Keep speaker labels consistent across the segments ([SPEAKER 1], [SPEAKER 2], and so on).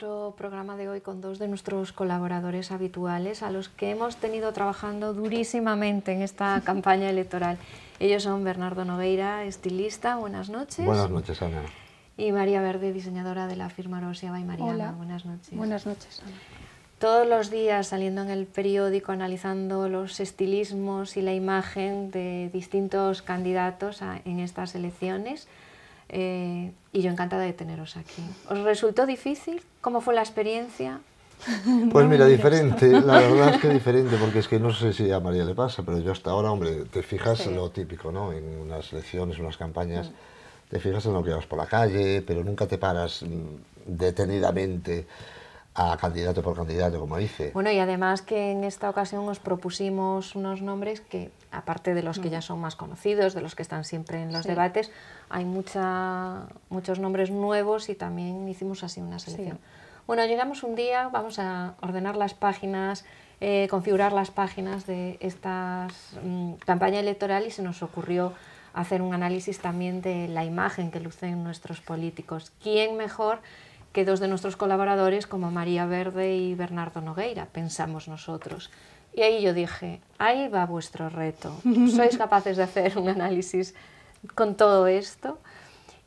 [SPEAKER 1] Nuestro programa de hoy con dos de nuestros colaboradores habituales, a los que hemos tenido trabajando durísimamente en esta campaña electoral. Ellos son Bernardo Nogueira, estilista, buenas noches.
[SPEAKER 2] Buenas noches, Ana.
[SPEAKER 1] Y María Verde, diseñadora de la firma Rosia by Mariana.
[SPEAKER 3] Hola.
[SPEAKER 1] Buenas noches.
[SPEAKER 3] Buenas noches, Ana.
[SPEAKER 1] Todos los días saliendo en el periódico analizando los estilismos y la imagen de distintos candidatos a- en estas elecciones. eh, y yo encantada de teneros aquí. ¿Os resultó difícil? ¿Cómo fue la experiencia?
[SPEAKER 2] Pues mira, diferente, la verdad es que diferente, porque es que no sé si a María le pasa, pero yo hasta ahora, hombre, te fijas en lo típico, ¿no? En unas elecciones, unas campañas, te fijas en lo que vas por la calle, pero nunca te paras mm, detenidamente a candidato por candidato, como dice.
[SPEAKER 1] Bueno, y además que en esta ocasión os propusimos unos nombres que, aparte de los que ya son más conocidos, de los que están siempre en los
[SPEAKER 3] Sí.
[SPEAKER 1] debates, hay mucha, muchos nombres nuevos y también hicimos así una selección. Bueno, llegamos un día, vamos a ordenar las páginas, eh, configurar las páginas de esta campaña electoral y se nos ocurrió hacer un análisis también de la imagen que lucen nuestros políticos. ¿Quién mejor que dos de nuestros colaboradores como María Verde y Bernardo Nogueira, pensamos nosotros. Y ahí yo dije, ahí va vuestro reto. ¿Sois capaces de hacer un análisis con todo esto?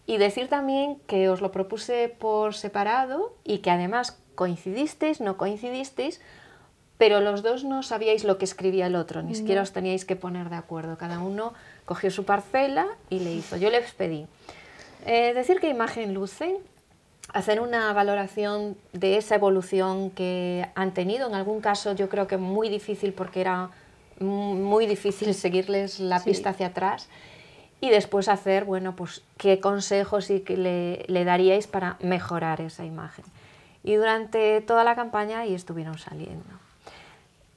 [SPEAKER 1] Y decir también que os lo propuse por separado y que además coincidisteis, no coincidisteis, pero los dos no sabíais lo que escribía el otro, ni siquiera os teníais que poner de acuerdo. Cada uno cogió su parcela y le hizo. Yo les pedí eh, decir qué imagen lucen, hacer una valoración de esa evolución que han tenido. En algún caso yo creo que muy difícil porque era mu- muy difícil seguirles la
[SPEAKER 3] Sí.
[SPEAKER 1] pista hacia atrás. Y después hacer, bueno, pues qué consejos y qué le, le daríais para mejorar esa imagen. Y durante toda la campaña ahí estuvieron saliendo.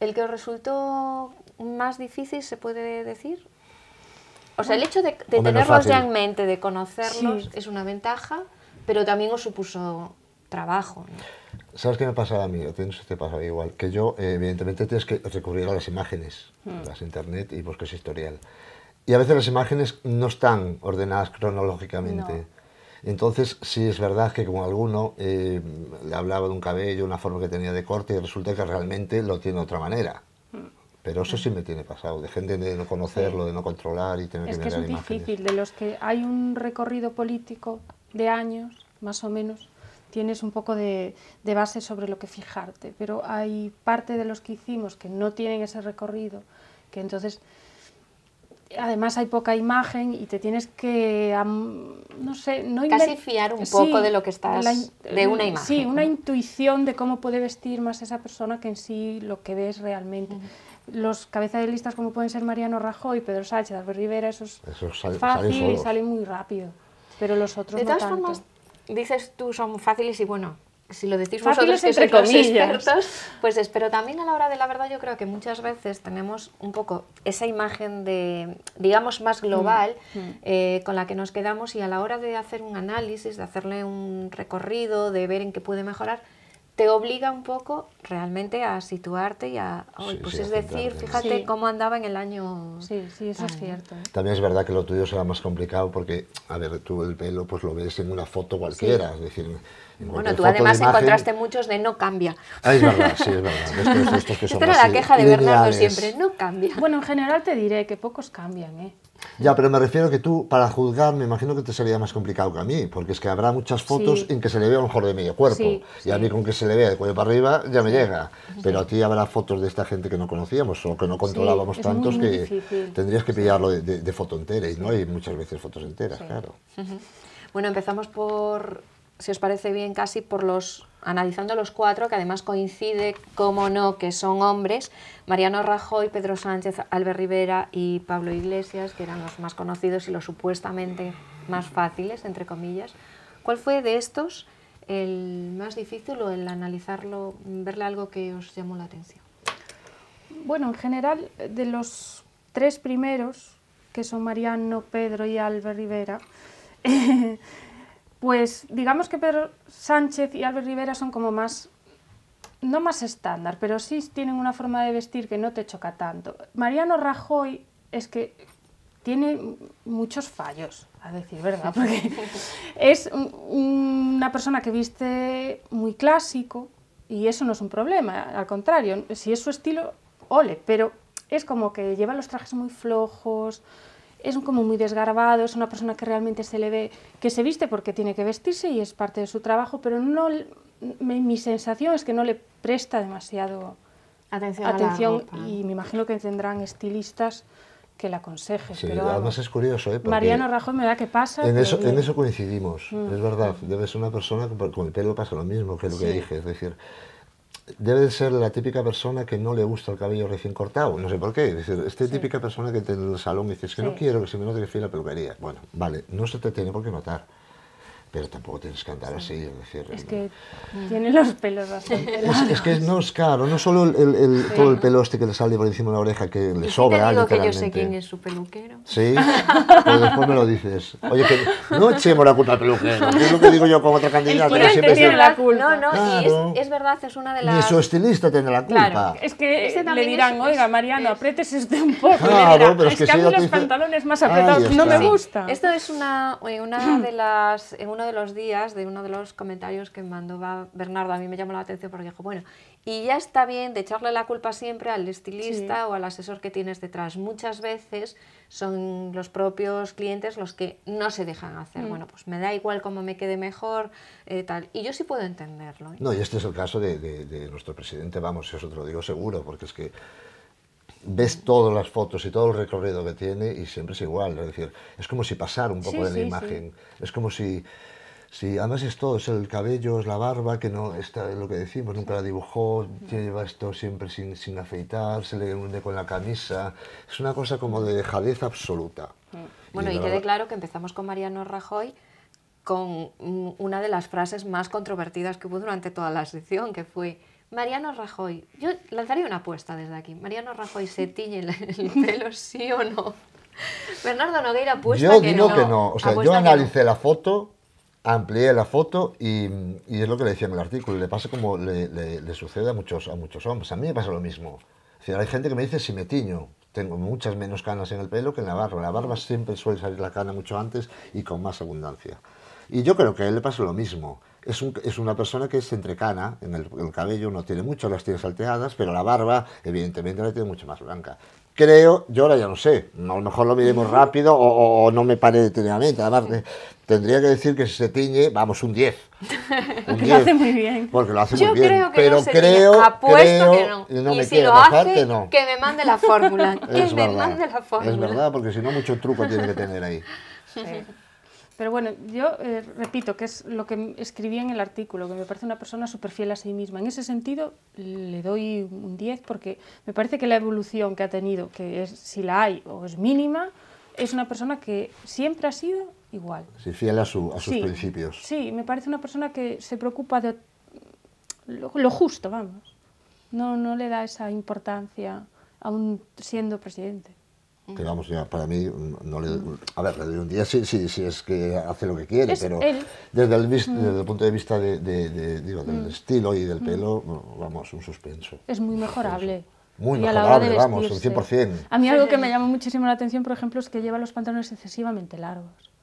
[SPEAKER 1] ¿El que os resultó más difícil se puede decir? O sea, el hecho de, tenerlos ya en mente, de conocerlos,
[SPEAKER 3] Sí.
[SPEAKER 1] es una ventaja, pero también os supuso trabajo. ¿no?
[SPEAKER 2] ¿Sabes qué me pasaba a mí? No sé si te pasaba igual. Que yo, eh, evidentemente, tienes que recurrir a las imágenes, las internet y busques historial. Y a veces las imágenes no están ordenadas cronológicamente. Entonces, sí es verdad que como alguno eh, le hablaba de un cabello, una forma que tenía de corte, y resulta que realmente lo tiene de otra manera. Pero eso sí me tiene pasado, de gente de no conocerlo, de no controlar y tener
[SPEAKER 3] Es
[SPEAKER 2] que
[SPEAKER 3] que es
[SPEAKER 2] mirar imágenes.
[SPEAKER 3] difícil, de los que hay un recorrido político de años, más o menos, tienes un poco de, de base sobre lo que fijarte, pero hay parte de los que hicimos que no tienen ese recorrido, que entonces además hay poca imagen y te tienes que, no sé, no
[SPEAKER 1] Casi fiar un poco de lo que estás-
[SPEAKER 3] in-
[SPEAKER 1] de una imagen,
[SPEAKER 3] Sí, una
[SPEAKER 1] ¿no?
[SPEAKER 3] intuición de cómo puede vestir más esa persona que en sí lo que ves realmente. Los cabeza de listas como pueden ser Mariano Rajoy, Pedro Sánchez, Albert Rivera, eso es
[SPEAKER 2] Esos sal-
[SPEAKER 3] fácil
[SPEAKER 2] salen
[SPEAKER 3] y
[SPEAKER 2] solos.
[SPEAKER 3] sale muy rápido, pero los otros
[SPEAKER 1] De
[SPEAKER 3] no
[SPEAKER 1] todas
[SPEAKER 3] tanto.
[SPEAKER 1] formas, dices tú son fáciles y bueno, si lo decís
[SPEAKER 3] Fáciles
[SPEAKER 1] vosotros que
[SPEAKER 3] entre
[SPEAKER 1] los
[SPEAKER 3] comillas.
[SPEAKER 1] expertos, pues es, pero también a la hora de la verdad yo creo que muchas veces tenemos un poco esa imagen de, digamos, más global
[SPEAKER 3] Mm,
[SPEAKER 1] eh, con la que nos quedamos y a la hora de hacer un análisis, de hacerle un recorrido, de ver en qué puede mejorar, te obliga un poco realmente a situarte y a, "Ay,
[SPEAKER 2] Sí,
[SPEAKER 1] pues
[SPEAKER 2] sí,
[SPEAKER 1] es
[SPEAKER 2] a
[SPEAKER 1] decir, fíjate
[SPEAKER 3] Sí.
[SPEAKER 1] cómo andaba en el año...
[SPEAKER 3] Sí, sí, eso es cierto. ¿eh?
[SPEAKER 2] También es verdad que lo tuyo será más complicado porque, a ver, tú el pelo pues lo ves en una foto cualquiera, es decir,
[SPEAKER 1] Bueno, tú además
[SPEAKER 2] imagen-
[SPEAKER 1] encontraste muchos de no cambia.
[SPEAKER 2] Ah, es verdad, sí, es verdad. Estos, estos que son
[SPEAKER 1] Esta era la queja de Bernardo siempre, no cambia.
[SPEAKER 3] Bueno, en general te diré que pocos cambian, ¿eh?
[SPEAKER 2] Ya, pero me refiero que tú, para juzgar, me imagino que te sería más complicado que a mí, porque es que habrá muchas fotos
[SPEAKER 3] Sí.
[SPEAKER 2] en que se le ve a lo mejor de medio cuerpo,
[SPEAKER 3] Sí,
[SPEAKER 2] y a
[SPEAKER 3] sí.
[SPEAKER 2] mí con que se le vea de cuello para arriba ya me llega, pero a ti habrá fotos de esta gente que no conocíamos o que no controlábamos
[SPEAKER 3] es muy,
[SPEAKER 2] tantos
[SPEAKER 3] muy
[SPEAKER 2] que
[SPEAKER 3] difícil.
[SPEAKER 2] tendrías que pillarlo de, de- de foto entera, y no hay muchas veces fotos enteras, claro.
[SPEAKER 1] Bueno, empezamos por, si os parece bien, casi por los, analizando los cuatro, que además coincide, como no, que son hombres, Mariano Rajoy, Pedro Sánchez, Albert Rivera y Pablo Iglesias, que eran los más conocidos y los supuestamente más fáciles, entre comillas. ¿Cuál fue de estos el más difícil o el analizarlo, verle algo que os llamó la atención?
[SPEAKER 3] Bueno, en general, de los tres primeros, que son Mariano, Pedro y Albert Rivera, pues digamos que Pedro Sánchez y Albert Rivera son como más, no más estándar, pero sí tienen una forma de vestir que no te choca tanto. Mariano Rajoy es que tiene muchos fallos. a decir verdad, porque es una persona que viste muy clásico y eso no es un problema, al contrario, si es su estilo, ole, pero es como que lleva los trajes muy flojos, es como muy desgarbado, es una persona que realmente se le ve que se viste porque tiene que vestirse y es parte de su trabajo, pero no mi sensación es que no le presta demasiado
[SPEAKER 1] atención,
[SPEAKER 3] atención y me imagino que tendrán estilistas que la aconsejen.
[SPEAKER 2] Sí, pero además es curioso. ¿eh?
[SPEAKER 3] Mariano Rajoy me da que pasa.
[SPEAKER 2] En, eso, en eso coincidimos, mm. es verdad. Debe ser una persona que con el pelo pasa lo mismo, que es lo que dije. Es decir, debe ser la típica persona que no le gusta el cabello recién cortado, no sé por qué. Es decir, esta típica persona que en el salón dice, es que no quiero que se me note que fui a la peluquería. Bueno, vale, no se te tiene por qué notar pero tampoco tienes que andar así. Es, decir,
[SPEAKER 3] es que tiene los pelos bastante
[SPEAKER 2] es, es, que no es caro, no solo el, el, todo el pelo este que le sale por encima de la oreja, que le sobra.
[SPEAKER 1] Te digo que yo sé quién es su peluquero.
[SPEAKER 2] Sí, pues después me lo dices. Oye, que no echemos la culpa al peluquero, que es lo que digo yo con otra candidata.
[SPEAKER 3] El siempre tiene la culpa.
[SPEAKER 1] No, no, y es, es, verdad, es una de las...
[SPEAKER 2] Ni su estilista tiene la culpa. Claro,
[SPEAKER 3] es que este le dirán, oiga, Mariano, apriétese usted un poco.
[SPEAKER 2] Claro, pero es que,
[SPEAKER 3] si a mí los pantalones más apretados no me gusta.
[SPEAKER 1] Esto es una, una de las, en uno de los días de uno de los comentarios que mandó Bernardo, a mí me llamó la atención porque dijo, bueno, y ya está bien de echarle la culpa siempre al estilista o al asesor que tienes detrás. Muchas veces son los propios clientes los que no se dejan hacer. Mm. Bueno, pues me da igual cómo me quede mejor, eh, tal. Y yo sí puedo entenderlo. ¿eh?
[SPEAKER 2] No, y este es el caso de, de nuestro presidente, vamos, eso te lo digo seguro, porque es que ves todas las fotos y todo el recorrido que tiene y siempre es igual. Es decir, es como si pasara un poco de la imagen. Es como si Sí, además es todo, es el cabello, es la barba, que no está lo que decimos, nunca la dibujó, lleva esto siempre sin, sin afeitar, se le hunde con la camisa, es una cosa como de dejadez absoluta.
[SPEAKER 1] Bueno, y, quede claro que empezamos con Mariano Rajoy con una de las frases más controvertidas que hubo durante toda la sesión, que fue Mariano Rajoy, yo lanzaría una apuesta desde aquí, Mariano Rajoy se tiñe el, pelo, sí o no. Bernardo Nogueira apuesta
[SPEAKER 2] yo
[SPEAKER 1] que
[SPEAKER 2] digo que no, o sea, yo analicé la foto amplié la foto y, es lo que le decía en el artículo, le pasa como le, le, sucede a muchos, a muchos hombres, a mí me pasa lo mismo. hay gente que me dice si me tiño, tengo muchas menos canas en el pelo que en la barba, la barba siempre suele salir la cana mucho antes y con más abundancia. Y yo creo que a él le pasa lo mismo. Es, un, es una persona que es entrecana, en el, el cabello no tiene mucho, las tiene salteadas, pero la barba evidentemente la tiene mucho más blanca creo, yo ahora ya no sé, a lo mejor lo miremos rápido o, no me pare detenidamente. Además, eh, tendría que decir que si se tiñe, vamos, un 10.
[SPEAKER 3] porque lo hace muy bien.
[SPEAKER 2] Porque lo hace
[SPEAKER 1] yo
[SPEAKER 2] muy bien.
[SPEAKER 1] Creo que
[SPEAKER 2] pero
[SPEAKER 1] no se
[SPEAKER 2] creo,
[SPEAKER 1] Apuesto que no.
[SPEAKER 2] Y, no
[SPEAKER 1] y
[SPEAKER 2] me
[SPEAKER 1] si lo hace, que, no. que me mande la fórmula. que me mande la fórmula.
[SPEAKER 2] Es verdad, porque si no, mucho truco tiene que tener ahí. Sí.
[SPEAKER 3] Pero bueno, yo eh, repito que es lo que escribí en el artículo, que me parece una persona súper fiel a sí misma. En ese sentido le doy un 10 porque me parece que la evolución que ha tenido, que es si la hay o es mínima, es una persona que siempre ha sido igual.
[SPEAKER 2] Sí, fiel a, su, a sus principios.
[SPEAKER 3] Sí, me parece una persona que se preocupa de lo, justo, vamos. No, no le da esa importancia aún siendo presidente
[SPEAKER 2] que vamos, ya para mí, no le, a ver, le doy un día sí, sí, sí es que hace lo que quiere, pero desde el, desde el, punto de vista de, de, digo, del estilo y del pelo, vamos, un suspenso.
[SPEAKER 3] Es muy mejorable.
[SPEAKER 2] Muy mejorable, vamos, un 100%.
[SPEAKER 3] A mí algo que me llama muchísimo la atención, por ejemplo, es que lleva los pantalones excesivamente largos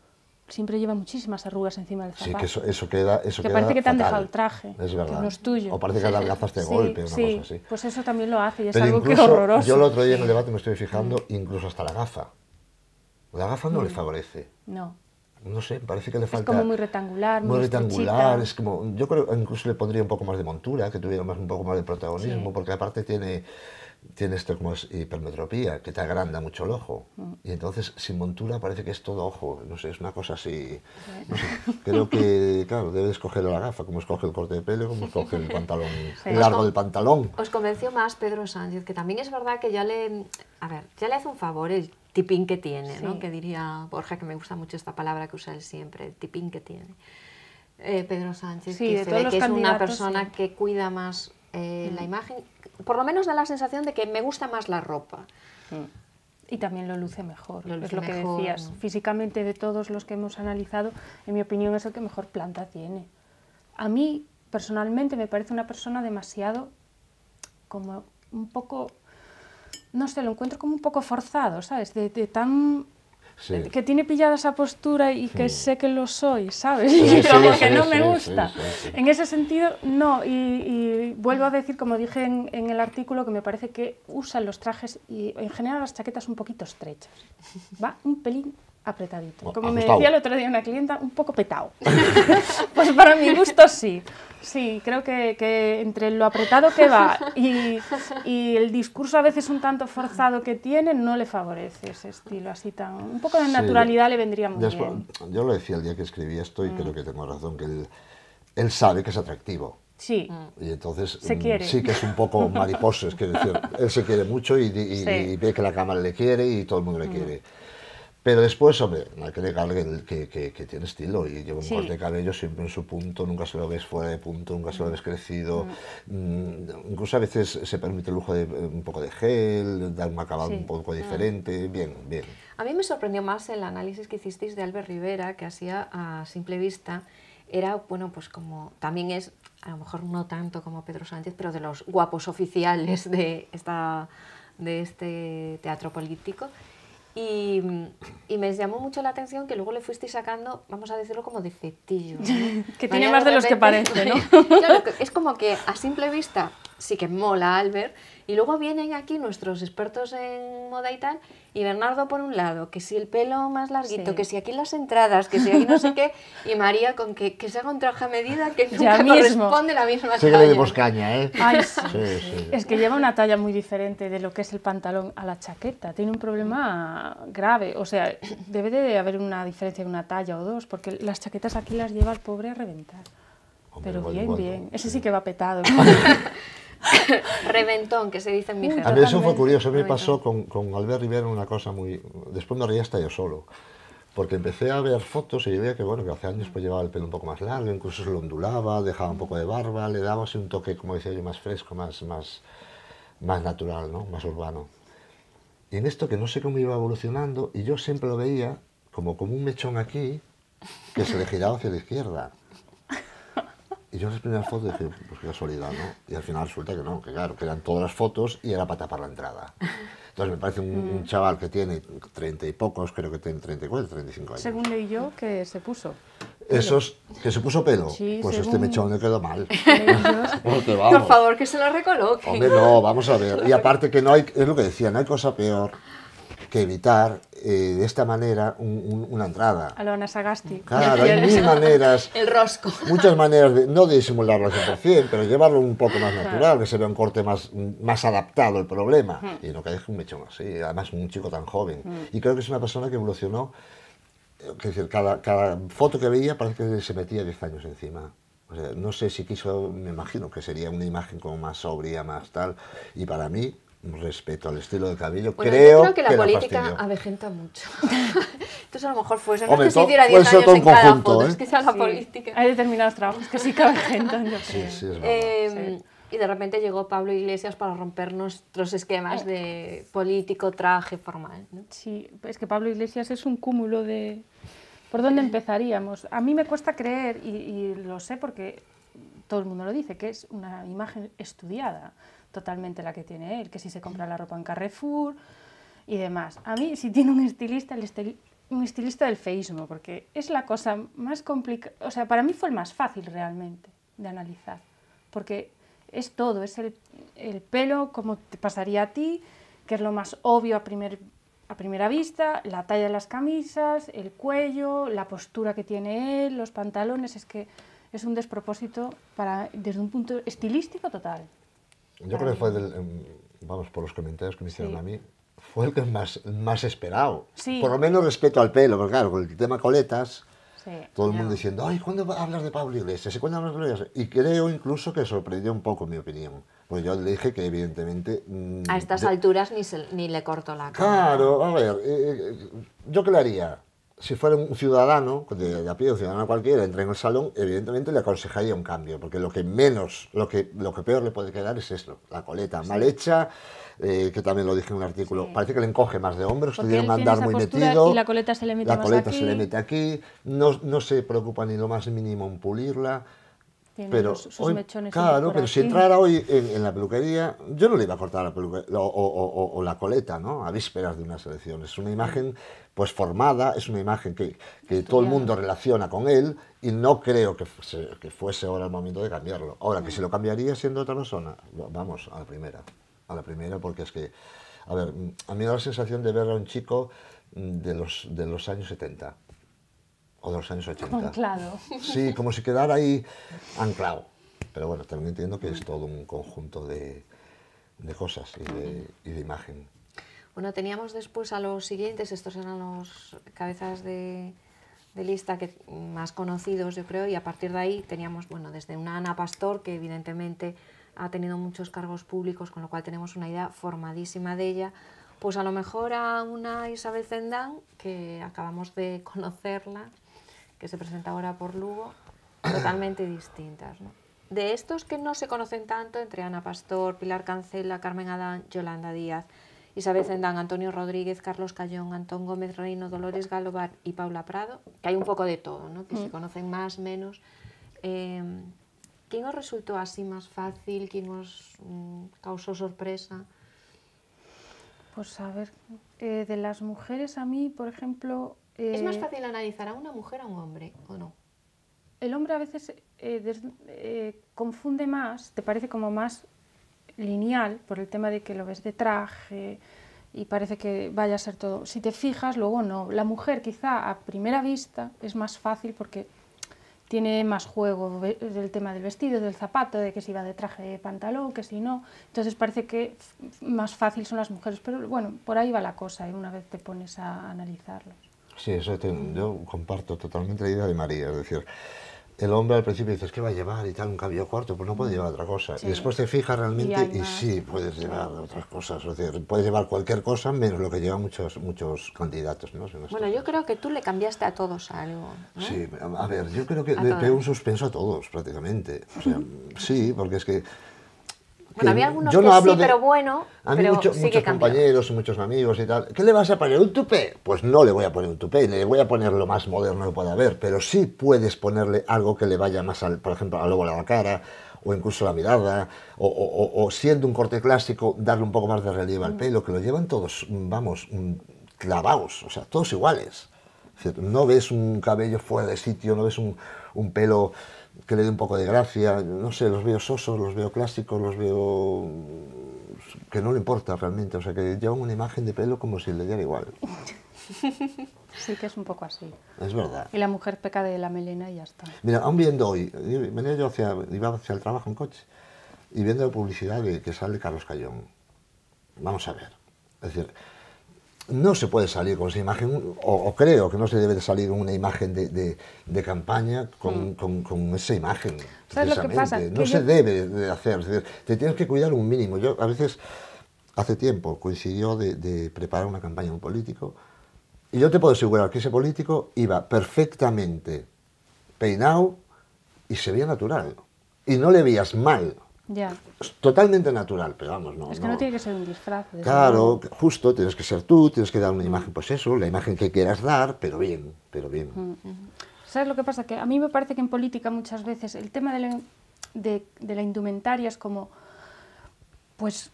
[SPEAKER 3] siempre lleva muchísimas arrugas encima del zapato.
[SPEAKER 2] Sí, que eso, eso queda eso
[SPEAKER 3] Que
[SPEAKER 2] queda
[SPEAKER 3] parece que te
[SPEAKER 2] han
[SPEAKER 3] dejado el traje,
[SPEAKER 2] es verdad.
[SPEAKER 3] que no es tuyo.
[SPEAKER 2] O parece que adelgazas de golpe,
[SPEAKER 3] sí,
[SPEAKER 2] una cosa así.
[SPEAKER 3] pues eso también lo hace y es
[SPEAKER 2] Pero
[SPEAKER 3] algo que es horroroso.
[SPEAKER 2] Yo el otro día en el debate me estoy fijando, incluso hasta la gafa. La gafa no le mm. favorece.
[SPEAKER 3] No.
[SPEAKER 2] No sé, parece que le falta...
[SPEAKER 3] Es como muy rectangular, muy,
[SPEAKER 2] muy rectangular, es como... Yo creo incluso le pondría un poco más de montura, que tuviera más, un poco más de protagonismo, porque aparte tiene tiene esto como es hipermetropía, que te agranda mucho el ojo. Mm. Y entonces, sin montura, parece que es todo ojo. No sé, es una cosa así. No sé, creo que, claro, debe escoger la gafa, como escoge el corte de pelo, como escoge el pantalón, el largo del pantalón.
[SPEAKER 1] Os convenció más Pedro Sánchez, que también es verdad que ya le. A ver, ya le hace un favor el tipín que tiene, ¿no? Que diría Borja, que me gusta mucho esta palabra que usa él siempre, el tipín que tiene. Eh, Pedro Sánchez, que se ve que es una persona que cuida más eh, la mm. imagen, por lo menos da la sensación de que me gusta más la ropa.
[SPEAKER 3] Y también lo luce mejor, es lo que decías. Físicamente de todos los que hemos analizado, en mi opinión es el que mejor planta tiene. A mí, personalmente, me parece una persona demasiado, como un poco, no sé, lo encuentro como un poco forzado, ¿sabes? De, tan
[SPEAKER 2] Sí.
[SPEAKER 3] que tiene pillada esa postura y que sé que lo soy, ¿sabes?
[SPEAKER 2] Sí,
[SPEAKER 3] y como
[SPEAKER 2] sí,
[SPEAKER 3] que
[SPEAKER 2] sí,
[SPEAKER 3] no
[SPEAKER 2] sí,
[SPEAKER 3] me
[SPEAKER 2] sí,
[SPEAKER 3] gusta.
[SPEAKER 2] sí, sí.
[SPEAKER 3] En ese sentido, no. Y, y vuelvo a decir, como dije en, en el artículo, que me parece que usan los trajes y en general las chaquetas un poquito estrechas. Va un pelín apretadito. Como me decía el otro día una clienta, un poco petado. pues para mi gusto sí. Sí, creo que, que entre lo apretado que va y, y el discurso a veces un tanto forzado que tiene, no le favorece ese estilo así tan... Un poco de
[SPEAKER 2] Sí.
[SPEAKER 3] naturalidad le vendría muy
[SPEAKER 2] Después-
[SPEAKER 3] bien. Mm.
[SPEAKER 2] Yo lo decía el día que escribí esto y creo que tengo razón, que él, él sabe que es atractivo.
[SPEAKER 3] Sí,
[SPEAKER 2] Y entonces
[SPEAKER 3] Se
[SPEAKER 2] mm,
[SPEAKER 3] quiere.
[SPEAKER 2] sí que es un poco mariposa, es que decir, él se quiere mucho y, y-
[SPEAKER 3] Sí. Mm.
[SPEAKER 2] y ve que la cámara le quiere y todo el mundo le quiere. Pero después, hombre, no hay que negarle que, que, que tiene estilo y lleva un
[SPEAKER 3] Sí.
[SPEAKER 2] corte de cabello siempre en su punto, nunca se lo ves fuera de punto, nunca se lo ves crecido. Mm, incluso a veces se permite el lujo de eh, un poco de gel, dar un acabado
[SPEAKER 3] Sí.
[SPEAKER 2] un poco diferente. Bien, bien.
[SPEAKER 1] A mí me sorprendió más el análisis que hicisteis de Albert Rivera, que hacía a simple vista, era, bueno, pues como, también es, a lo mejor no tanto como Pedro Sánchez, pero de los guapos oficiales de, esta, de este teatro político. Y, y me llamó mucho la atención que luego le fuisteis sacando, vamos a decirlo como defectillo. ¿no?
[SPEAKER 3] Que tiene
[SPEAKER 1] María
[SPEAKER 3] más de los que parece, ¿no?
[SPEAKER 1] claro, es como que a simple vista sí que mola Albert, y luego vienen aquí nuestros expertos en moda y tal, y Bernardo por un lado, que si el pelo más larguito,
[SPEAKER 3] Sí.
[SPEAKER 1] que si aquí las entradas, que si aquí no sé qué, y María con que, que se haga un traje a medida que
[SPEAKER 3] Ya
[SPEAKER 1] nunca
[SPEAKER 3] mismo.
[SPEAKER 1] corresponde la misma
[SPEAKER 2] Sí que le
[SPEAKER 1] talla.
[SPEAKER 2] dimos caña, ¿eh?
[SPEAKER 3] Ay, sí.
[SPEAKER 2] Sí, sí.
[SPEAKER 3] Es que lleva una talla muy diferente de lo que es el pantalón a la chaqueta. Tiene un problema grave. O sea, debe de haber una diferencia de una talla o dos, porque las chaquetas aquí las lleva el pobre a reventar.
[SPEAKER 2] Hombre,
[SPEAKER 3] Pero bien, bien. Ese sí que va petado.
[SPEAKER 1] Reventón, que se dice en mi.
[SPEAKER 2] A mí eso fue curioso, a mí me pasó con, con Albert Rivera una cosa muy... Después me reía hasta yo solo, porque empecé a ver fotos y veía que, bueno, que hace años pues llevaba el pelo un poco más largo, incluso se lo ondulaba, dejaba un poco de barba, le daba así un toque, como decía yo, más fresco, más, más, más natural, ¿no? Más urbano. Y en esto que no sé cómo iba evolucionando, y yo siempre lo veía como, como un mechón aquí, que se le giraba hacia la izquierda. Y yo las primeras fotos dije, pues qué casualidad, ¿no? Y al final resulta que no, que claro, que eran todas las fotos y era para tapar la entrada. Entonces me parece un, un chaval que tiene treinta y pocos, creo que tiene 34, 35 años.
[SPEAKER 3] Según leí yo, que se puso.
[SPEAKER 2] Esos, que se puso pelo,
[SPEAKER 3] Sí,
[SPEAKER 2] pues este
[SPEAKER 3] según-
[SPEAKER 2] mechón le quedó mal. Porque
[SPEAKER 1] Por
[SPEAKER 2] vamos.
[SPEAKER 1] favor, que se lo recoloque.
[SPEAKER 2] Hombre, no, vamos a ver. Y aparte que no hay, es lo que decía, no hay cosa peor que evitar eh, de esta manera un- un- una entrada.
[SPEAKER 3] Alona Sagasti.
[SPEAKER 2] Claro, hay mil maneras,
[SPEAKER 1] El rosco.
[SPEAKER 2] muchas maneras, de, no de disimularlo al 100%, pero llevarlo un poco más natural, que se vea un corte más, más adaptado al problema. Y no que deje un mechón así, además un chico tan joven. Y creo que es una persona que evolucionó, eh, que decir, cada, cada foto que veía parece que se metía 10 años encima. O sea, no sé si quiso, me imagino que sería una imagen como más sobria, más tal. Y para mí, respecto al estilo de cabello,
[SPEAKER 1] Bueno,
[SPEAKER 2] creo,
[SPEAKER 1] yo creo que la
[SPEAKER 2] la
[SPEAKER 1] política
[SPEAKER 2] fastidió.
[SPEAKER 1] avejenta mucho. Entonces a lo mejor fuese, no
[SPEAKER 2] Hombre,
[SPEAKER 1] es que se
[SPEAKER 2] to-
[SPEAKER 1] hiciera
[SPEAKER 2] puede
[SPEAKER 1] 10
[SPEAKER 2] ser
[SPEAKER 1] años
[SPEAKER 2] todo
[SPEAKER 1] en cada
[SPEAKER 2] conjunto,
[SPEAKER 1] foto,
[SPEAKER 2] ¿eh?
[SPEAKER 1] es que sea la
[SPEAKER 3] Sí,
[SPEAKER 1] política.
[SPEAKER 3] Hay determinados trabajos que sí caben gente, yo
[SPEAKER 2] Sí,
[SPEAKER 3] creo.
[SPEAKER 2] sí, es verdad.
[SPEAKER 1] Eh, Y de repente llegó Pablo Iglesias para romper nuestros esquemas de político, traje, formal. ¿no?
[SPEAKER 3] Sí, es que Pablo Iglesias es un cúmulo de... ¿Por dónde empezaríamos? A mí me cuesta creer, y, y lo sé porque todo el mundo lo dice, que es una imagen estudiada totalmente la que tiene él, que si se compra la ropa en Carrefour y demás. A mí, si tiene un estilista, el estil- un estilista del feísmo, porque es la cosa más complicada, o sea, para mí fue el más fácil realmente de analizar, porque es todo, es el, el pelo, como te pasaría a ti, que es lo más obvio a, primer, a primera vista, la talla de las camisas, el cuello, la postura que tiene él, los pantalones, es que es un despropósito para, desde un punto estilístico total.
[SPEAKER 2] Yo creo que fue, del, em, vamos, por los comentarios que me hicieron
[SPEAKER 3] Sí.
[SPEAKER 2] a mí, fue el que más, más esperado.
[SPEAKER 3] Sí.
[SPEAKER 2] Por lo menos respeto al pelo, porque claro, con el tema coletas,
[SPEAKER 3] Sí.
[SPEAKER 2] todo el mundo diciendo, ay, ¿cuándo hablas de Pablo Iglesias? ¿Y cuándo hablas de Pablo Iglesias? Y creo incluso que sorprendió un poco mi opinión. Pues yo le dije que evidentemente... mm,
[SPEAKER 1] A estas
[SPEAKER 2] de-
[SPEAKER 1] alturas ni, se- ni le corto la cara.
[SPEAKER 2] Claro, a ver, eh, eh, ¿yo qué le haría? Si fuera un ciudadano, de, de a pie, un ciudadano cualquiera, entra en el salón, evidentemente le aconsejaría un cambio, porque lo que menos, lo que, lo que peor le puede quedar es esto, la coleta mal hecha, eh, que también lo dije en un artículo,
[SPEAKER 3] Sí.
[SPEAKER 2] parece que le encoge más de hombros, tiene
[SPEAKER 3] tiene
[SPEAKER 2] andar muy metido,
[SPEAKER 3] y la coleta se le mete
[SPEAKER 2] la coleta
[SPEAKER 3] aquí.
[SPEAKER 2] se le mete aquí, no, no se preocupa ni lo más mínimo en pulirla,
[SPEAKER 3] Tiene
[SPEAKER 2] pero
[SPEAKER 3] los- sus
[SPEAKER 2] hoy-
[SPEAKER 3] mechones
[SPEAKER 2] claro, pero si entrara hoy en, en la peluquería, yo no le iba a cortar la peluquería o, o- o- o la coleta, ¿no? A vísperas de unas elecciones. Es una imagen, pues formada, es una imagen que, que todo el mundo relaciona con él y no creo que fuese, que fuese ahora el momento de cambiarlo. Ahora, que si lo cambiaría siendo otra persona, va- vamos, a la primera. A la primera, porque es que, a ver, mm, a mí me da la sensación de ver a un chico mm, de los, de los años 70 o de los años 80.
[SPEAKER 3] Anclado.
[SPEAKER 2] Sí, como si quedara ahí anclado. Pero bueno, también entiendo que es todo un conjunto de, de cosas y de, y de imagen.
[SPEAKER 1] Bueno, teníamos después a los siguientes, estos eran los cabezas de, de lista que, más conocidos, yo creo, y a partir de ahí teníamos, bueno, desde una Ana Pastor, que evidentemente ha tenido muchos cargos públicos, con lo cual tenemos una idea formadísima de ella, pues a lo mejor a una Isabel Zendán, que acabamos de conocerla, que se presenta ahora por Lugo, totalmente distintas. ¿no? De estos que no se conocen tanto, entre Ana Pastor, Pilar Cancela, Carmen Adán, Yolanda Díaz, Isabel Zendán, Antonio Rodríguez, Carlos Cayón, Antón Gómez Reino, Dolores Galobar y Paula Prado, que hay un poco de todo, ¿no? que se conocen más, menos. Eh, ¿Quién os resultó así más fácil? ¿Quién os mm, causó sorpresa?
[SPEAKER 3] Pues a ver, eh, de las mujeres a mí, por ejemplo...
[SPEAKER 1] ¿Es más
[SPEAKER 3] eh,
[SPEAKER 1] fácil analizar a una mujer o a un hombre o no?
[SPEAKER 3] el hombre a veces eh, des- eh, confunde más, te parece como más lineal por el tema de que lo ves de traje y parece que vaya a ser todo. Si te fijas, luego no. La mujer quizá a primera vista es más fácil porque tiene más juego del tema del vestido, del zapato, de que si va de traje de pantalón, que si no. Entonces parece que más fácil son las mujeres, pero bueno, por ahí va la cosa, ¿eh? una vez te pones a analizarlos.
[SPEAKER 2] Sí, eso te- yo comparto totalmente la idea de María. Es decir, el hombre al principio dices, ¿qué va a llevar? Y tal, un cabello corto, pues no puede llevar otra cosa.
[SPEAKER 3] Sí.
[SPEAKER 2] Y después te fijas realmente y,
[SPEAKER 3] más,
[SPEAKER 2] sí, puedes llevar otras cosas. Es decir, puedes llevar cualquier cosa menos lo que llevan muchos, muchos candidatos. ¿no? En
[SPEAKER 1] Bueno, yo creo que tú le cambiaste a todos algo. ¿no?
[SPEAKER 2] Sí, a ver, yo creo que le pego un suspenso a todos, prácticamente. O sea, sí, porque es que...
[SPEAKER 1] Bueno, había algunos
[SPEAKER 2] yo
[SPEAKER 1] que
[SPEAKER 2] no hablo
[SPEAKER 1] sí,
[SPEAKER 2] de-
[SPEAKER 1] pero bueno,
[SPEAKER 2] A mí
[SPEAKER 1] pero
[SPEAKER 2] mucho-
[SPEAKER 1] sí
[SPEAKER 2] muchos compañeros y muchos amigos y tal. ¿Qué le vas a poner? ¿Un tupé? Pues no le voy a poner un tupé, le voy a poner lo más moderno que pueda haber, pero sí puedes ponerle algo que le vaya más, al, por ejemplo, al lobo a la cara, o incluso la mirada, o, o- o- o siendo un corte clásico, darle un poco más de relieve al pelo, que lo llevan todos, mm, vamos, mm, clavados, o sea, todos iguales. No ves un cabello fuera de sitio, no ves un, un pelo que le dé un poco de gracia, no sé, los veo sosos, los veo clásicos, los veo que no le importa realmente, o sea, que llevan una imagen de pelo como si le diera igual.
[SPEAKER 3] Sí que es un poco así.
[SPEAKER 2] Es verdad.
[SPEAKER 3] Y la mujer peca de la melena y ya está.
[SPEAKER 2] Mira, aún viendo hoy, venía yo hacia, iba hacia el trabajo en coche y viendo la publicidad de que sale Carlos Cayón. Vamos a ver. Es decir, no se puede salir con esa imagen, o, o creo que no se debe de salir una imagen de, de- de campaña con, con- con esa imagen.
[SPEAKER 3] ¿Sabes lo que pasa? Que
[SPEAKER 2] No se debe de hacer. Es decir, te tienes que cuidar un mínimo. Yo a veces, hace tiempo, coincidió de, de preparar una campaña a un político y yo te puedo asegurar que ese político iba perfectamente peinado y se veía natural. Y no le veías mal.
[SPEAKER 3] Ya.
[SPEAKER 2] Es totalmente natural, pero vamos, no.
[SPEAKER 3] Es que no, tiene que ser un disfraz.
[SPEAKER 2] Claro, justo, tienes que ser tú, tienes que dar una imagen, pues eso, la imagen que quieras dar, pero bien, pero bien.
[SPEAKER 3] ¿Sabes lo que pasa? Que a mí me parece que en política muchas veces el tema de la, de, de la indumentaria es como, pues,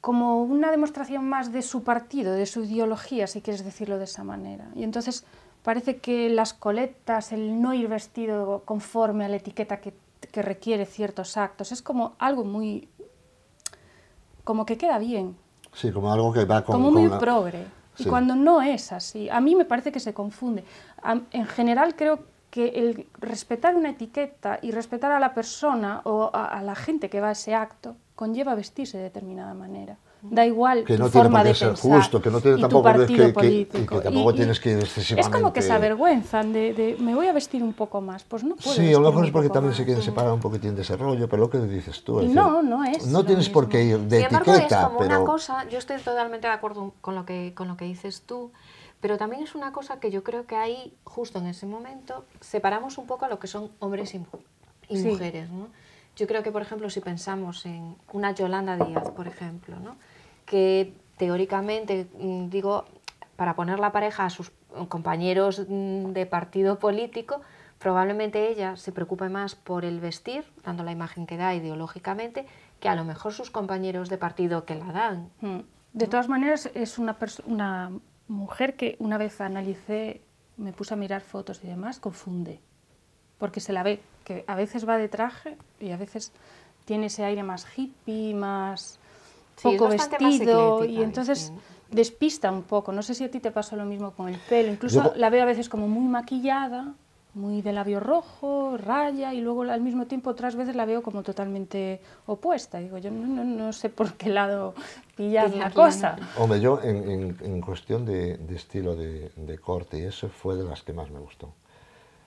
[SPEAKER 3] como una demostración más de su partido, de su ideología, si quieres decirlo de esa manera. Y entonces parece que las coletas, el no ir vestido conforme a la etiqueta que, que requiere ciertos actos, es como algo muy, como que queda bien,
[SPEAKER 2] Sí, como algo que va con...
[SPEAKER 3] como
[SPEAKER 2] con
[SPEAKER 3] muy progre. Y cuando no es así, a mí me parece que se confunde. Am- en general creo que el respetar una etiqueta y respetar a la persona o a, a la gente que va a ese acto conlleva vestirse de determinada manera. Da igual
[SPEAKER 2] Que
[SPEAKER 3] tu
[SPEAKER 2] no tiene
[SPEAKER 3] forma
[SPEAKER 2] por qué
[SPEAKER 3] de
[SPEAKER 2] ser
[SPEAKER 3] pensar
[SPEAKER 2] justo, que no tiene
[SPEAKER 3] y tu
[SPEAKER 2] tampoco que-
[SPEAKER 3] partido
[SPEAKER 2] que- que- y que
[SPEAKER 3] político.
[SPEAKER 2] tampoco tienes que ir
[SPEAKER 3] Es como que
[SPEAKER 2] excesivamente-
[SPEAKER 3] se avergüenzan de, de, me voy a vestir un poco más. Pues no puedo
[SPEAKER 2] Sí, a lo mejor es porque también se quieren separar un poquitín de ese rollo, pero lo que dices tú. Es
[SPEAKER 3] no,
[SPEAKER 2] decir,
[SPEAKER 3] no es
[SPEAKER 2] No tienes por qué ir de
[SPEAKER 1] Sin embargo,
[SPEAKER 2] etiqueta,
[SPEAKER 1] es como
[SPEAKER 2] pero...
[SPEAKER 1] una cosa, yo estoy totalmente de acuerdo con lo, que, con lo que dices tú, pero también es una cosa que yo creo que ahí, justo en ese momento, separamos un poco a lo que son hombres y, mu- y
[SPEAKER 3] Sí.
[SPEAKER 1] mujeres. ¿no? Yo creo que, por ejemplo, si pensamos en una Yolanda Díaz, por ejemplo, ¿no? que teóricamente, mm, digo, para poner la pareja a sus compañeros mm, de partido político, probablemente ella se preocupe más por el vestir, dando la imagen que da ideológicamente, que a lo mejor sus compañeros de partido que la dan.
[SPEAKER 3] Mm. De todas maneras, es una, una mujer que una vez analicé, me puse a mirar fotos y demás, confunde, porque se la ve que a veces va de traje y a veces tiene ese aire más hippie, más poco vestido y entonces despista un poco. No sé si a ti te pasa lo mismo con el pelo. Incluso la veo a veces como muy maquillada, muy de labio rojo, raya, y luego al mismo tiempo otras veces la veo como totalmente opuesta. Digo, yo no, no, sé por qué lado pillar la cosa.
[SPEAKER 2] Hombre, yo en, en, cuestión de, de estilo de, de, corte, y eso fue de las que más me gustó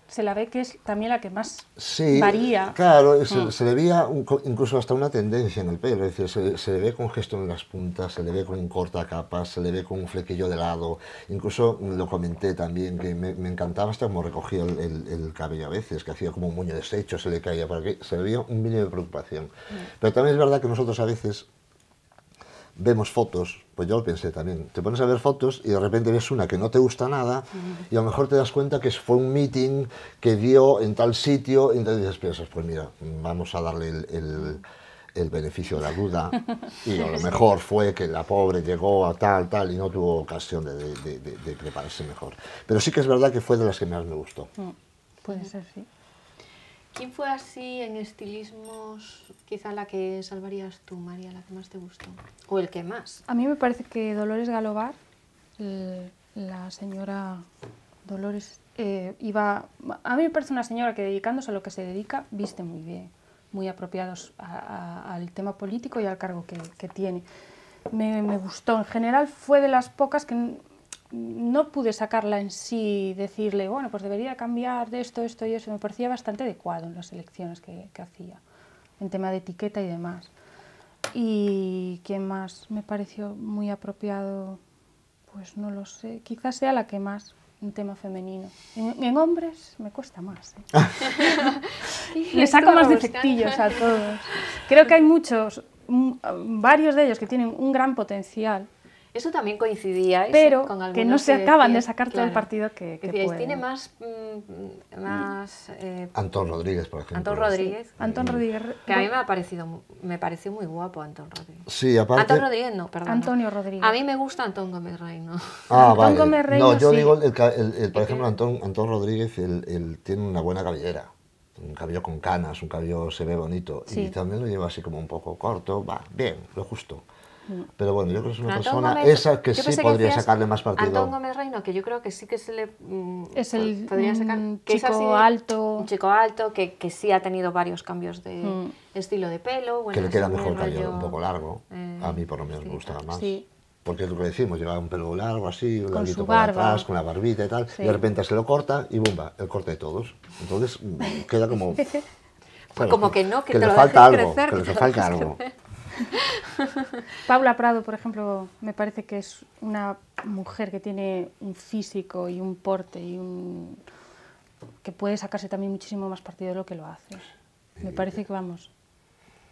[SPEAKER 3] se la ve que es también la que más
[SPEAKER 2] sí,
[SPEAKER 3] varía.
[SPEAKER 2] Claro, se, mm. le veía incluso hasta una tendencia en el pelo, es decir, se, le ve con gesto en las puntas, se le ve con un cortacapas, se le ve con un flequillo de lado, incluso lo comenté también, que me, encantaba hasta como recogía el, cabello a veces, que hacía como un moño deshecho, se le caía por aquí, se le veía un mínimo de preocupación. Mm. Pero también es verdad que nosotros a veces vemos fotos, pues yo lo pensé también, te pones a ver fotos y de repente ves una que no te gusta nada y a lo mejor te das cuenta que fue un meeting que dio en tal sitio y entonces piensas, pues mira, vamos a darle el, el, beneficio de la duda y a lo mejor fue que la pobre llegó a tal, tal y no tuvo ocasión de, de, de prepararse mejor. Pero sí que es verdad que fue de las que más me gustó. Mm,
[SPEAKER 3] puede ser, sí.
[SPEAKER 1] ¿Quién fue así en estilismos, quizá la que salvarías tú, María, la que más te gustó? ¿O el que más?
[SPEAKER 3] A mí me parece que Dolores Galobar, la señora Dolores, eh, iba... A mí me parece una señora que dedicándose a lo que se dedica, viste muy bien, muy apropiados al tema político y al cargo que, tiene. Me, me, gustó. En general fue de las pocas que no pude sacarla en sí, decirle, bueno, pues debería cambiar de esto, esto y eso. Me parecía bastante adecuado en las elecciones que, hacía, en tema de etiqueta y demás. Y quién más me pareció muy apropiado, pues no lo sé, quizás sea la que más en tema femenino. En, hombres me cuesta más. ¿eh? Le saco más defectillos a todos. Creo que hay muchos, varios de ellos que tienen un gran potencial
[SPEAKER 1] eso también coincidía
[SPEAKER 3] pero con que no se acaban de sacar todo el partido que, que
[SPEAKER 1] Tiene más... Mm, más
[SPEAKER 2] eh, Antón Rodríguez, por ejemplo.
[SPEAKER 1] Antón Rodríguez.
[SPEAKER 3] Antón Rodríguez.
[SPEAKER 1] Que a mí me ha parecido, me pareció muy guapo Antón Rodríguez.
[SPEAKER 2] Sí, aparte...
[SPEAKER 1] Antón Rodríguez no, perdón.
[SPEAKER 3] Antonio Rodríguez.
[SPEAKER 1] A mí me gusta Antón Gómez Reino.
[SPEAKER 2] Ah, Antón vale. Gómez Reino, No, yo digo, el, el, por ejemplo, Antón, Antón Rodríguez, él, tiene una buena cabellera un cabello con canas, un cabello se ve bonito y también lo lleva así como un poco corto, va, bien, lo justo. Pero bueno, yo creo que es una persona esa que sí podría sacarle más partido.
[SPEAKER 1] Antón Gómez Reino, que yo creo que sí que se le
[SPEAKER 3] mm, es el podría sacar, chico alto.
[SPEAKER 1] Un chico alto que, que, sí ha tenido varios cambios de mm. estilo de pelo.
[SPEAKER 2] Bueno, que le queda mejor el cabello un poco largo. Eh, a mí por lo menos me gustaba más. Sí. Porque es lo que decimos, llevaba un pelo largo así, un
[SPEAKER 3] su barba.
[SPEAKER 2] atrás, con la barbita y tal, y de repente se lo corta y bumba, el corte de todos. Entonces mm, queda como...
[SPEAKER 1] como que no, que,
[SPEAKER 2] que
[SPEAKER 1] te
[SPEAKER 2] le
[SPEAKER 1] lo
[SPEAKER 2] falta algo, que le falta algo.
[SPEAKER 3] Paula Prado, por ejemplo, me parece que es una mujer que tiene un físico y un porte y un que puede sacarse también muchísimo más partido de lo que lo hace. Me parece que vamos,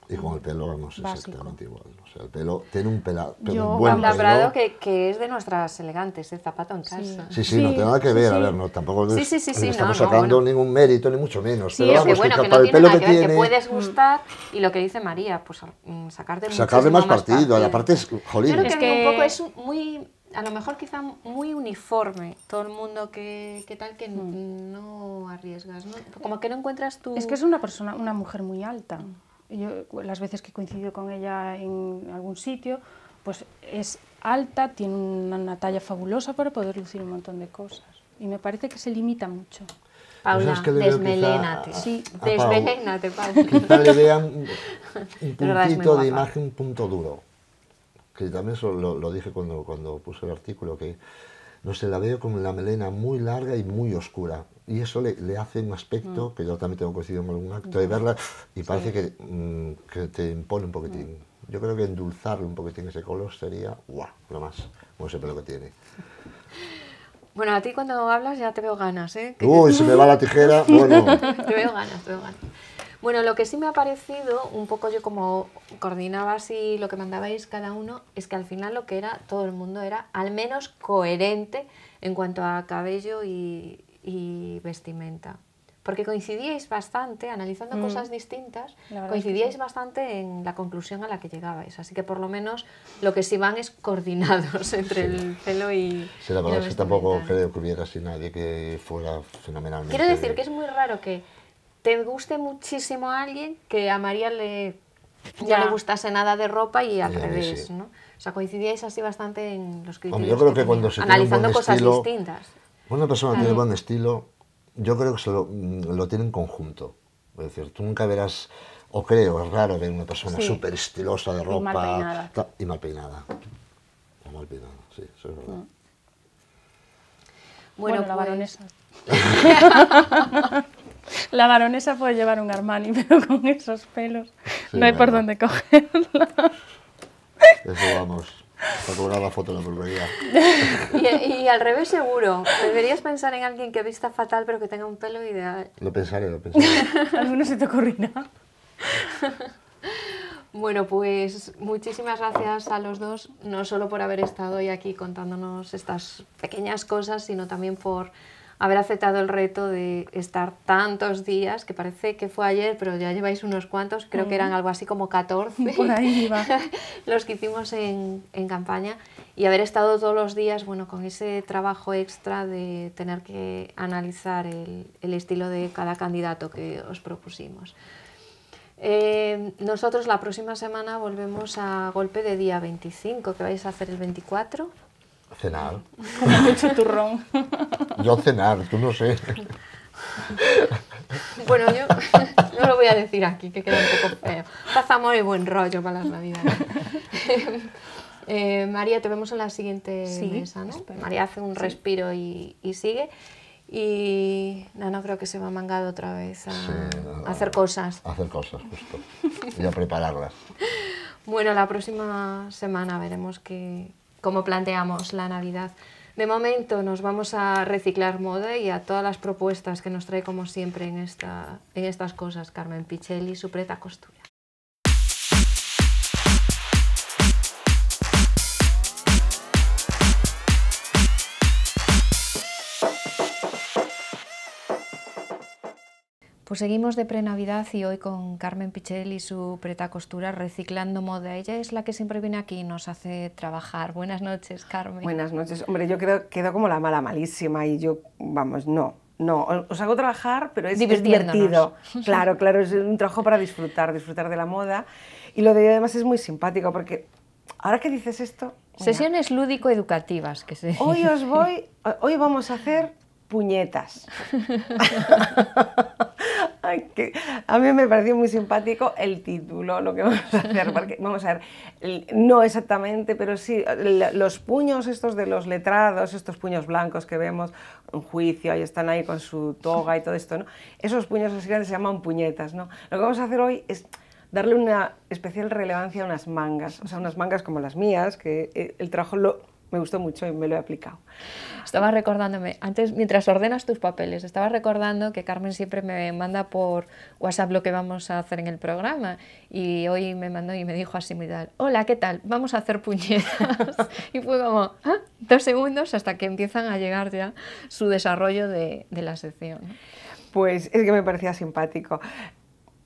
[SPEAKER 2] y con el pelo vamos exactamente igual. O sea, el pelo tiene un pelado.
[SPEAKER 1] Yo, buen pelo. Que, que, es de nuestras elegantes, el zapato en casa.
[SPEAKER 2] Sí, sí, no tiene nada que ver. A ver, no, tampoco no estamos sacando ningún mérito, ni mucho menos.
[SPEAKER 1] Sí, pero es bueno, que, no tiene nada que, ver, que puedes gustar y lo que dice María, pues mm, sacarte
[SPEAKER 2] Sacarle más partido. Y aparte es, jolín.
[SPEAKER 1] Yo creo que, que... un poco es muy a lo mejor quizá muy uniforme todo el mundo que, que tal que mm. no arriesgas, ¿no? Como que no encuentras tu...
[SPEAKER 3] Es que es una persona, una mujer muy alta yo las veces que coincido con ella en algún sitio, pues es alta, tiene una, talla fabulosa para poder lucir un montón de cosas. Y me parece que se limita mucho.
[SPEAKER 1] Paula, pues es desmelénate.
[SPEAKER 3] sí,
[SPEAKER 1] desmelénate,
[SPEAKER 2] Paula. Quizá le vean un, puntito de imagen, un punto duro. Que también eso lo, lo, dije cuando, cuando puse el artículo, que no sé, la veo con la melena muy larga y muy oscura y eso le, le hace un aspecto, mm. que yo también tengo coincidido en algún acto de verla, y parece que, mm, que, te impone un poquitín. Mm. Yo creo que endulzarle un poquitín ese color sería, ¡guau!, lo más, con ese pelo que tiene.
[SPEAKER 1] Bueno, a ti cuando hablas ya te veo ganas, ¿eh?
[SPEAKER 2] Uy, se me va la tijera, bueno.
[SPEAKER 1] te veo ganas, te veo ganas. Bueno, lo que sí me ha parecido, un poco yo como coordinaba así lo que mandabais cada uno, es que al final lo que era, todo el mundo era al menos coherente en cuanto a cabello y, y vestimenta. porque coincidíais bastante, analizando
[SPEAKER 3] Mm.
[SPEAKER 1] cosas distintas,
[SPEAKER 3] es que
[SPEAKER 1] coincidíais
[SPEAKER 3] sí.
[SPEAKER 1] bastante en la conclusión a la que llegabais. Así que por lo menos lo que sí van es coordinados entre el pelo y.
[SPEAKER 2] Sí, la verdad
[SPEAKER 1] la
[SPEAKER 2] es que tampoco creo que hubiera así nadie que fuera fenomenalmente...
[SPEAKER 1] Quiero decir que es muy raro que te guste muchísimo a alguien que a María le no
[SPEAKER 3] Ya.
[SPEAKER 1] le gustase nada de ropa y al revés,
[SPEAKER 2] sí.
[SPEAKER 1] ¿no? O sea, coincidíais así bastante en los criterios.
[SPEAKER 2] Hombre, yo creo que cuando se tiene un
[SPEAKER 1] analizando
[SPEAKER 2] buen
[SPEAKER 1] cosas
[SPEAKER 2] estilo-
[SPEAKER 1] distintas.
[SPEAKER 2] Una persona
[SPEAKER 1] Claro.
[SPEAKER 2] tiene buen estilo, yo creo que se lo, mm, lo tiene en conjunto. Es decir, tú nunca verás, o creo, es raro ver una persona
[SPEAKER 3] Sí.
[SPEAKER 2] súper estilosa de
[SPEAKER 3] Y
[SPEAKER 2] ropa
[SPEAKER 3] mal peinada.
[SPEAKER 2] ta- y mal peinada. O mal peinada, sí, eso es verdad.
[SPEAKER 3] Bueno, la
[SPEAKER 1] pues,
[SPEAKER 3] baronesa. la baronesa puede llevar un Armani, pero con esos pelos
[SPEAKER 2] Sí,
[SPEAKER 3] no hay por dónde cogerla.
[SPEAKER 2] Eso vamos, para cobrar la foto en la peluquería.
[SPEAKER 1] Y, y al revés seguro. Deberías pensar en alguien que vista fatal pero que tenga un pelo ideal.
[SPEAKER 2] Lo pensaré, lo pensaré.
[SPEAKER 3] ¿Alguno se te ocurrirá?
[SPEAKER 1] Bueno, pues muchísimas gracias a los dos, no solo por haber estado hoy aquí contándonos estas pequeñas cosas, sino también por haber aceptado el reto de estar tantos días, que parece que fue ayer, pero ya lleváis unos cuantos, creo que eran algo así como 14,
[SPEAKER 3] Por ahí iba.
[SPEAKER 1] los que hicimos en, en campaña, y haber estado todos los días, bueno, con ese trabajo extra de tener que analizar el, el estilo de cada candidato que os propusimos. Eh, nosotros la próxima semana volvemos a golpe de día 25, que vais a hacer el 24.
[SPEAKER 2] Cenar.
[SPEAKER 3] Mucho turrón.
[SPEAKER 2] Yo cenar, tú no sé.
[SPEAKER 1] Bueno, yo no lo voy a decir aquí, que queda un poco feo. Paz, amor y buen rollo para las navidades. Eh, María, te vemos en la siguiente
[SPEAKER 3] Sí,
[SPEAKER 1] mesa, ¿no?
[SPEAKER 3] espero.
[SPEAKER 1] María hace un respiro y, y sigue. Y Nano creo que se va mangado otra vez a,
[SPEAKER 2] Sí,
[SPEAKER 1] a hacer cosas.
[SPEAKER 2] a hacer cosas, justo. Y a prepararlas.
[SPEAKER 1] Bueno, la próxima semana veremos que, cómo planteamos la Navidad. De momento nos vamos a reciclar moda y a todas las propuestas que nos trae como siempre en, esta, en estas cosas Carmen Pichelli, su preta costura. Pues seguimos de pre-Navidad y hoy con Carmen Pichel y su preta costura reciclando moda. Ella es la que siempre viene aquí y nos hace trabajar. Buenas noches, Carmen.
[SPEAKER 4] Buenas noches. Hombre, yo creo quedo como la mala malísima y yo, vamos, no. No, os hago trabajar, pero es, divertido. Claro, claro, es un trabajo para disfrutar, disfrutar de la moda. Y lo de hoy además es muy simpático porque ahora que dices esto, mira,
[SPEAKER 1] Sesiones lúdico-educativas que se
[SPEAKER 4] hoy os voy, hoy vamos a hacer puñetas. A mí me pareció muy simpático el título, lo que vamos a hacer, vamos a ver, no exactamente, pero sí, los puños estos de los letrados, estos puños blancos que vemos en juicio, ahí están ahí con su toga y todo esto, ¿no? Esos puños así grandes se llaman puñetas, ¿no? Lo que vamos a hacer hoy es darle una especial relevancia a unas mangas, o sea, unas mangas como las mías, que eh, el trabajo lo, me gustó mucho y me lo he aplicado.
[SPEAKER 1] Estaba recordándome, antes, mientras ordenas tus papeles, estaba recordando que Carmen siempre me manda por WhatsApp lo que vamos a hacer en el programa. Y hoy me mandó y me dijo así muy tal, hola, ¿qué tal? Vamos a hacer puñetas. y fue como, "Ah", dos segundos hasta que empiezan a llegar ya su desarrollo de, de la sección.
[SPEAKER 4] Pues es que me parecía simpático.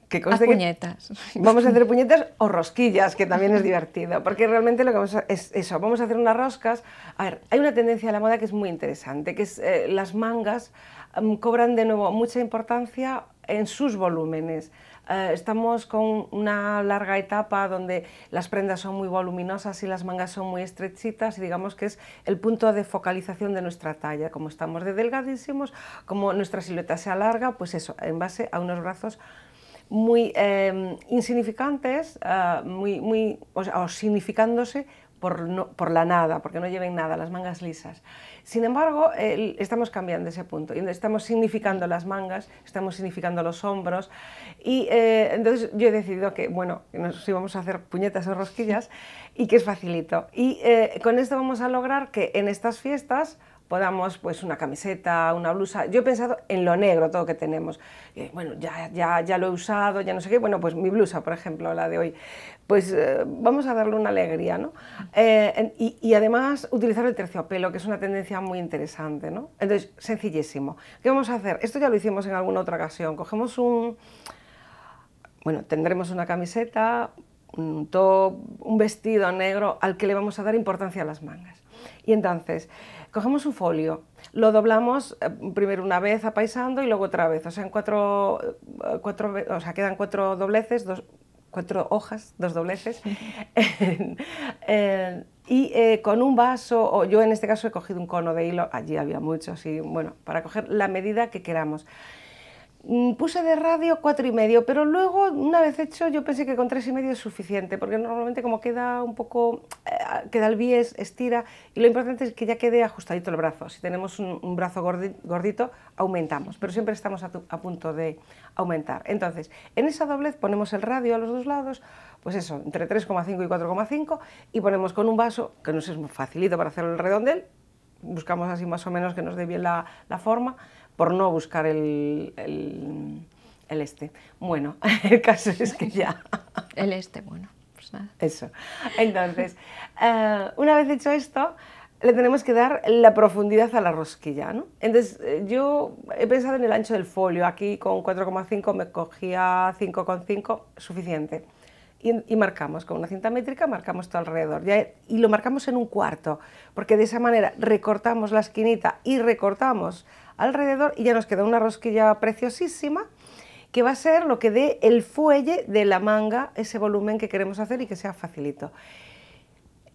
[SPEAKER 4] Que que
[SPEAKER 1] puñetas.
[SPEAKER 4] Vamos a hacer puñetas o rosquillas, que también es divertido, porque realmente lo que vamos a es eso, vamos a hacer unas roscas. A ver, hay una tendencia a la moda que es muy interesante, que es eh, las mangas mm, cobran de nuevo mucha importancia en sus volúmenes. Eh, estamos con una larga etapa donde las prendas son muy voluminosas y las mangas son muy estrechitas y digamos que es el punto de focalización de nuestra talla. Como estamos de delgadísimos, como nuestra silueta se alarga, pues eso, en base a unos brazos muy eh, insignificantes, eh, muy, muy, o, o significándose por, no- por la nada, porque no lleven nada, las mangas lisas. Sin embargo, estamos cambiando ese punto, y estamos significando las mangas, estamos significando los hombros, y eh, entonces yo he decidido que, bueno, nos íbamos a hacer puñetas o rosquillas, y que es facilito. Y eh, con esto vamos a lograr que en estas fiestas podamos, pues una camiseta, una blusa. Yo he pensado en lo negro, todo que tenemos. Eh, bueno, ya, ya, ya lo he usado, ya no sé qué. Bueno, pues mi blusa, por ejemplo, la de hoy. Pues eh, vamos a darle una alegría, ¿no? Eh, y, y, además utilizar el terciopelo, que es una tendencia muy interesante, ¿no? Entonces, sencillísimo. ¿Qué vamos a hacer? Esto ya lo hicimos en alguna otra ocasión. Cogemos un... Bueno, tendremos una camiseta, un top, un vestido negro al que le vamos a dar importancia a las mangas. Y entonces, cogemos un folio, lo doblamos eh, primero una vez apaisando y luego otra vez, o sea, eh, o sea, quedan cuatro dobleces, dos, cuatro hojas, dos dobleces, eh, y con un vaso, o yo en este caso he cogido un cono de hilo, allí había muchos, y bueno, para coger la medida que queramos. Mm, puse de radio cuatro y medio, pero luego, una vez hecho, yo pensé que con tres y medio es suficiente, porque normalmente como queda un poco, eh, queda el bies, estira, y lo importante es que ya quede ajustadito el brazo. Si tenemos un, brazo gordito, aumentamos, pero siempre estamos a, punto de aumentar. Entonces, en esa doblez ponemos el radio a los dos lados, pues eso, entre 3,5 y 4,5, y ponemos con un vaso, que nos es muy facilito para hacer el redondel, buscamos así más o menos que nos dé bien la, la forma, por no buscar el, el, este. Bueno, el caso es que ya...
[SPEAKER 1] el este, bueno, pues nada.
[SPEAKER 4] Eso. Entonces, eh, una vez hecho esto, le tenemos que dar la profundidad a la rosquilla. ¿no? Entonces, eh, yo he pensado en el ancho del folio. Aquí con 4,5 me cogía 5,5, suficiente. Y, y, marcamos con una cinta métrica, marcamos todo alrededor. Ya, y lo marcamos en un cuarto, porque de esa manera recortamos la esquinita y recortamos alrededor y ya nos queda una rosquilla preciosísima que va a ser lo que dé el fuelle de la manga, ese volumen que queremos hacer y que sea facilito.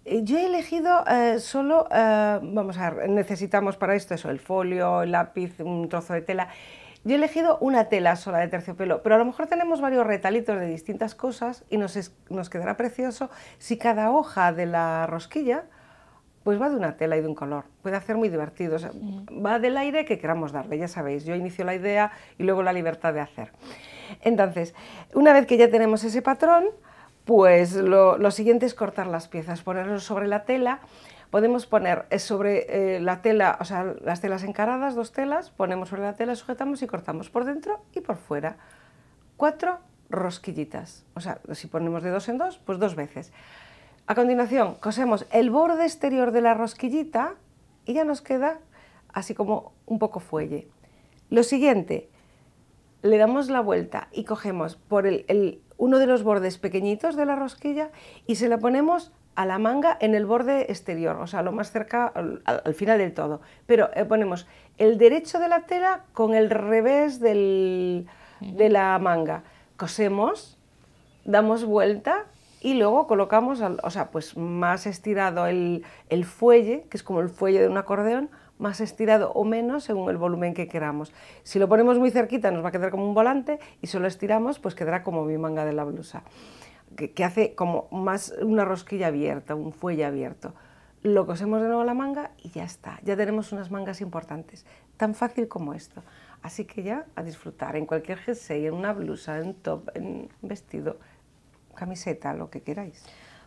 [SPEAKER 4] Eh, yo he elegido eh, solo, eh, vamos a ver, necesitamos para esto eso, el folio, el lápiz, un trozo de tela. Yo he elegido una tela sola de terciopelo, pero a lo mejor tenemos varios retalitos de distintas cosas y nos, nos quedará precioso si cada hoja de la rosquilla pues va de una tela y de un color. Puede hacer muy divertido. Va del aire que queramos darle, ya sabéis. Yo inicio la idea y luego la libertad de hacer. Entonces, una vez que ya tenemos ese patrón, pues lo, siguiente es cortar las piezas, ponerlo sobre la tela. Podemos poner eh, sobre eh, la tela, o sea, las telas encaradas, dos telas, ponemos sobre la tela, sujetamos y cortamos por dentro y por fuera. Cuatro rosquillitas. O sea, si ponemos de dos en dos, pues dos veces. A continuación, cosemos el borde exterior de la rosquillita y ya nos queda así como un poco fuelle. Lo siguiente, le damos la vuelta y cogemos por el, uno de los bordes pequeñitos de la rosquilla y se la ponemos a la manga en el borde exterior, o sea, lo más cerca, al, final del todo. Pero eh, ponemos el derecho de la tela con el revés de la manga. Cosemos, damos vuelta y luego colocamos, o sea, pues más estirado el, el, fuelle, que es como el fuelle de un acordeón, más estirado o menos según el volumen que queramos. Si lo ponemos muy cerquita nos va a quedar como un volante y si lo estiramos pues quedará como mi manga de la blusa, que, que hace como más una rosquilla abierta, un fuelle abierto. Lo cosemos de nuevo la manga y ya está, ya tenemos unas mangas importantes, tan fácil como esto. Así que ya a disfrutar en cualquier jersey, en una blusa, en top, en vestido, camiseta, lo que queráis.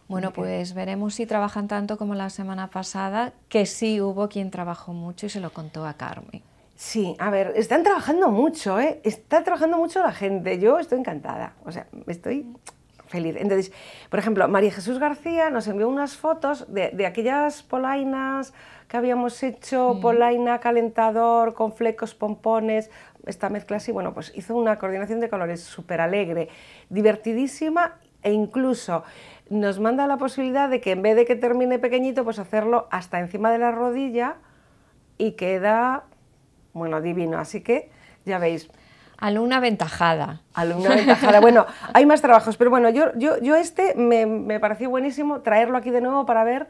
[SPEAKER 1] Bueno, pues veremos si trabajan tanto como la semana pasada, que sí hubo quien trabajó mucho y se lo contó a Carmen.
[SPEAKER 4] Sí, a ver, están trabajando mucho, ¿eh? Está trabajando mucho la gente. Yo estoy encantada, o sea, estoy feliz. Entonces, por ejemplo, María Jesús García nos envió unas fotos de, aquellas polainas que habíamos hecho, mm. polaina, calentador, con flecos, pompones, esta mezcla así, bueno, pues hizo una coordinación de colores súper alegre, divertidísima e incluso nos manda la posibilidad de que en vez de que termine pequeñito, pues hacerlo hasta encima de la rodilla y queda, bueno, divino. Así que ya veis.
[SPEAKER 1] Alumna aventajada.
[SPEAKER 4] Alumna aventajada. Bueno, hay más trabajos, pero bueno, yo, yo, yo este me, me, pareció buenísimo traerlo aquí de nuevo para ver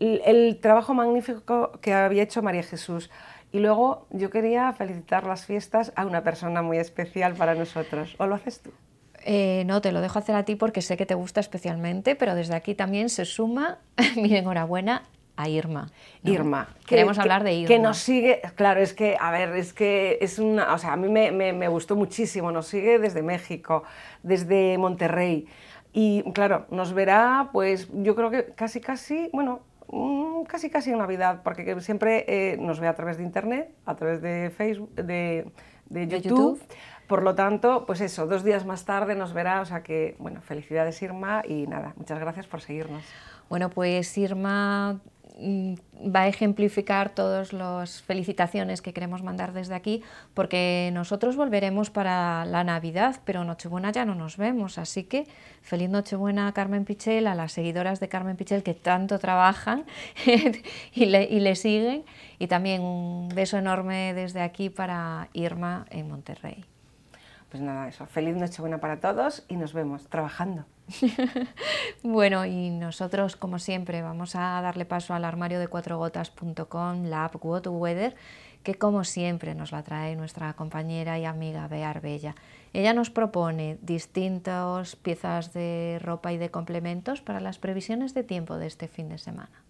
[SPEAKER 4] el, el trabajo magnífico que había hecho María Jesús. Y luego yo quería felicitar las fiestas a una persona muy especial para nosotros. ¿O lo haces tú?
[SPEAKER 1] Eh, no, te lo dejo hacer a ti porque sé que te gusta especialmente, pero desde aquí también se suma mi enhorabuena a Irma.
[SPEAKER 4] Irma.
[SPEAKER 1] Queremos hablar de Irma.
[SPEAKER 4] Que nos sigue, claro, es que, a ver, es que es una, o sea, a mí me, me, gustó muchísimo, nos sigue desde México, desde Monterrey. Y claro, nos verá, pues yo creo que casi, casi, bueno, mm, casi casi en Navidad, porque siempre eh, nos ve a través de Internet, a través de Facebook, de, de YouTube.
[SPEAKER 1] YouTube.
[SPEAKER 4] Por lo tanto, pues eso, dos días más tarde nos verá, o sea que, bueno, felicidades Irma y nada, muchas gracias por seguirnos.
[SPEAKER 1] Bueno, pues Irma mm, va a ejemplificar todas las felicitaciones que queremos mandar desde aquí, porque nosotros volveremos para la Navidad, pero Nochebuena ya no nos vemos, así que feliz Nochebuena a Carmen Pichel, a las seguidoras de Carmen Pichel que tanto trabajan y, le, y le siguen, y también un beso enorme desde aquí para Irma en Monterrey.
[SPEAKER 4] Pues nada, eso, feliz Nochebuena para todos y nos vemos trabajando.
[SPEAKER 1] Bueno, y nosotros, como siempre, vamos a darle paso al armario de cuatrogotas.com, la app What Weather, que como siempre nos la trae nuestra compañera y amiga Bear Bella. Ella nos propone distintas piezas de ropa y de complementos para las previsiones de tiempo de este fin de semana.